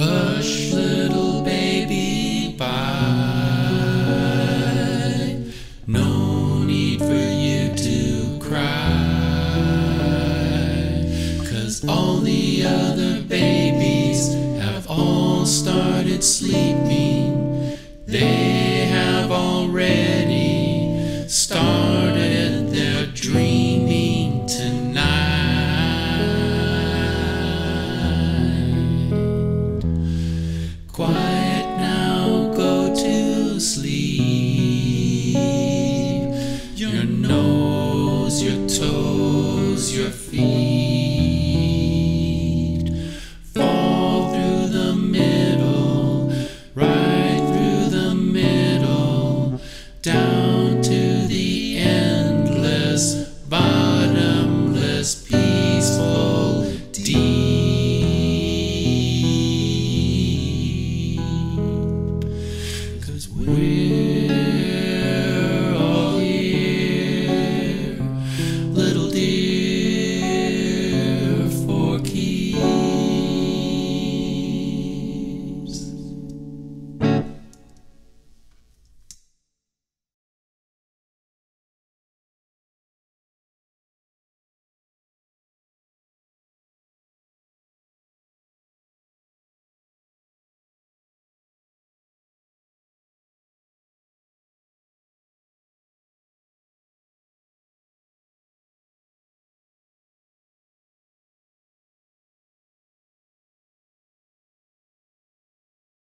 Hush, little baby, bye. No need for you to cry. Cause all the other babies. your nose, your toes, your feet. Fall through the middle, right through the middle, down to the endless, bottomless, peaceful deep. Cause we're